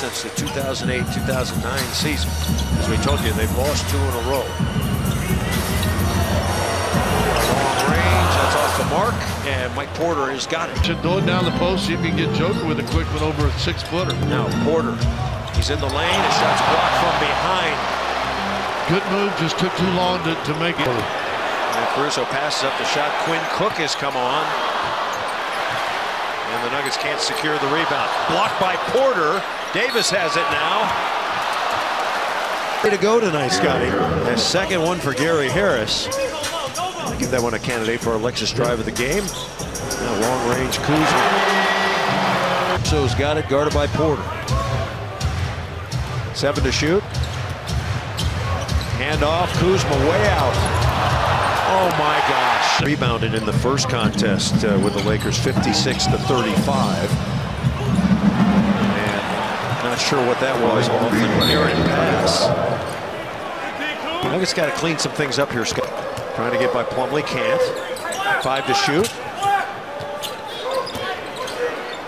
since the 2008-2009 season. As we told you, they've lost two in a row. Long range, that's off the mark, and Mike Porter has got it. Should throw it down the post, see if he can get Joker with a quick one over a six-footer. Now Porter, he's in the lane, his shot's blocked from behind. Good move, just took too long to, to make it. And Caruso passes up the shot. Quinn Cook has come on. And the Nuggets can't secure the rebound. Blocked by Porter. Davis has it now. Way to go tonight, Scotty. A second one for Gary Harris. Give that one a candidate for Alexis drive of the game. Long range Kuzma. So's got it, guarded by Porter. Seven to shoot. Hand off, Kuzma way out. Oh my gosh. Rebounded in the first contest uh, with the Lakers 56 to 35. Not sure what that was off the pass. Nuggets got to clean some things up here, Scott. Trying to get by Plumlee, can't. Five to shoot.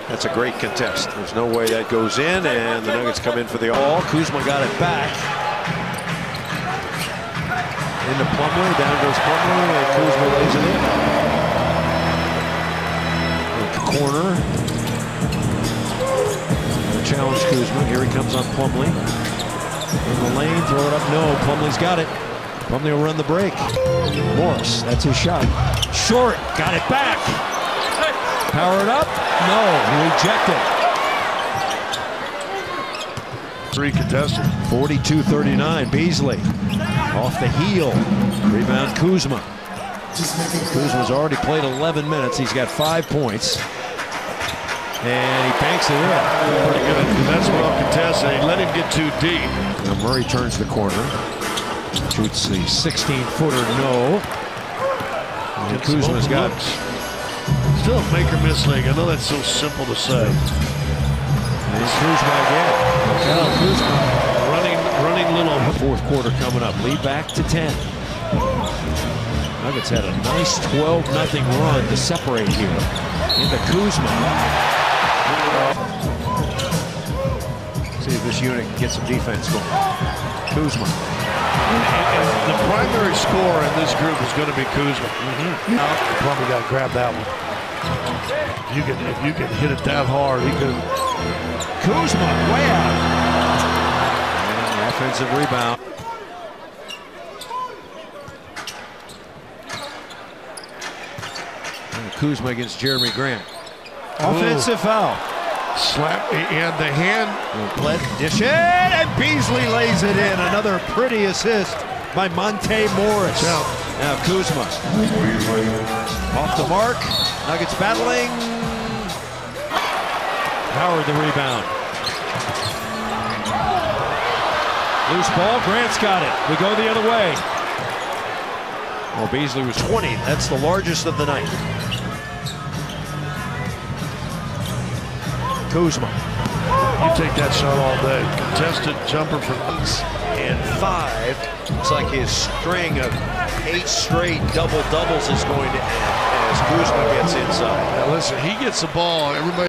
That's a great contest. There's no way that goes in, and the Nuggets come in for the all. Kuzma got it back. Into Plumlee, down goes Plumlee, and Kuzma lays it in. Corner. Kuzma. Here he comes on Plumlee. In the lane, throw it up. No, Plumlee's got it. Plumlee will run the break. Morris, that's his shot. Short, got it back. Power it up. No, rejected. Three contested. 42-39, Beasley. Off the heel. Rebound Kuzma. Kuzma's already played 11 minutes. He's got five points. And he banks it in. Pretty good. That's well contested. They let him get too deep. Now Murray turns the corner. Shoots the 16-footer, no. And Gets some Kuzma's got looks. Still a make or miss league. I know that's so simple to say. And It's Kuzma again. Now Kuzma Running, running little. Fourth quarter coming up. Lead back to 10. Nuggets had a nice 12 0 run to separate here. Into Kuzma. See if this unit can get some defense going. Kuzma. And, and the primary scorer in this group is going to be Kuzma. Mm-hmm. Now, Plumlee got to grab that one. If you can, if you can hit it that hard, he could. Kuzma way out. And offensive rebound. And Kuzma against Jerami Grant. Offensive foul. Slap and the hand. Bled dish it, and Beasley lays it in. Another pretty assist by Monte Morris. Now Kuzma. Off the mark. Nuggets battling. Howard the rebound. Loose ball. Grant's got it. We go the other way. Well, Beasley was 20. That's the largest of the night. Kuzma. you take that shot all day. Contested jumper for. and five. Looks like his string of eight straight double doubles is going to end as Kuzma gets inside. Now listen, he gets the ball. Everybody.